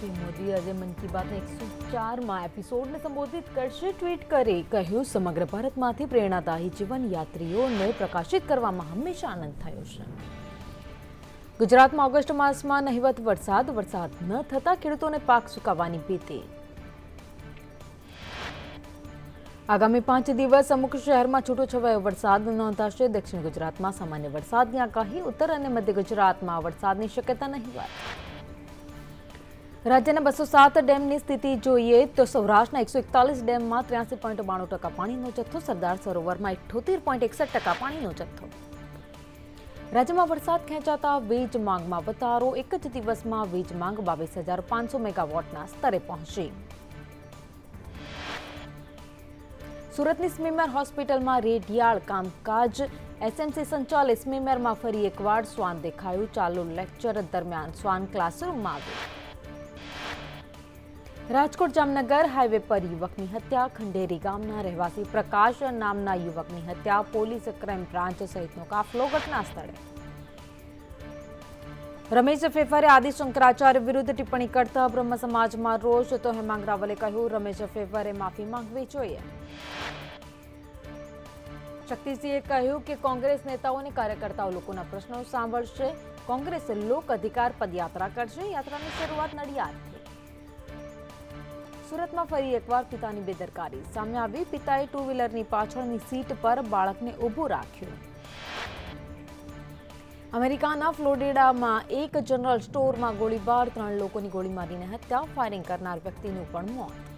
PM Modi આજે મન કી બાતના એકસો ચારમાં એપિસોડને સંબોધિત કરશે, ટ્વીટ કરી કહ્યું, સમગ્ર ભારતમાંથી પ્રેરણાદાયી જીવન યાત્રીઓને પ્રકાશિત કરવામાં હંમેશા આનંદ થયો છે. ગુજરાતમાં ઓગસ્ટ માસમાં નહિવત વરસાદ વરસાદ ન થતા ખેડૂતોને પાક સુકાવાની ભીતિ. આગામી પાંચ દિવસ અમુક શહેરમાં છૂટોછવાયો વરસાદ નોંધાશે. દક્ષિણ ગુજરાતમાં સામાન્ય વરસાદની આગાહી, ઉત્તર અને મધ્ય ગુજરાતમાં વરસાદની શક્યતા નહીવત રાજ્યના બસો સાત ડેમની સ્થિતિ જોઈએ તો સૌરાષ્ટ્રના એકસો એકતાલીસ ડેમમાં ત્ર્યાસી પોઈન્ટ બાણું ટકા પાણીનો જથ્થો, સરદાર સરોવરમાં અઠ્યોતેર પોઈન્ટ એકસઠ ટકા પાણીનો જથ્થો. રાજ્યમાં વરસાદ ખેંચાતા વીજ માંગમાં વધારો, એક જ દિવસમાં વીજ માંગ બાવીસ હજાર પાંચસો મેગાવોટના સ્તરે પહોંચી. સુરતની સ્મીમેર હોસ્પિટલમાં રેડિયાળ કામકાજ, એસએમસી સંચાલિત સ્મીમેરમાં ફરી એકવાર શ્વાન દેખાયું. ચાલુ લેક્ચર દરમિયાન શ્વાન ક્લાસરૂમમાં આવ્યું. રાજકોટ જામનગર હાઈવે પર યુવકની હત્યા. ખંડેરી ગામના રહેવાસી પ્રકાશ નામના યુવકની હત્યા. પોલીસ ક્રાઇમ બ્રાન્ચ સહિતનો કાફલો ઘટના સ્થળે. રમેશ ફેફરે આદિ શંકરાચાર્ય વિરુદ્ધ ટિપ્પણી કરતા બ્રહ્મ સમાજમાં રોષ, તો હેમાંગ રાવલે કહ્યું, રમેશ ફેફરે માફી માંગવી જોઈએ. શક્તિસિંહે કહ્યું કે કોંગ્રેસ નેતાઓ અને કાર્યકર્તાઓ લોકોના પ્રશ્નો સાંભળશે. કોંગ્રેસ લોક અધિકાર પદયાત્રા કરશે. યાત્રાની શરૂઆત નડિયાદથી. સુરતમાં ફરી એકવાર પિતાની બેદરકારી. સામે આવી પિતાએ ટુ વ્હીલરની પાછળની સીટ પર બાળકને ઊભું રાખ્યું. અમેરિકાના ફ્લોરિડામાં એક જનરલ સ્ટોરમાં ગોળીબાર, ત્રણ લોકોની ગોળી મારીને હત્યા. ફાયરિંગ કરનાર વ્યક્તિનું પણ મોત.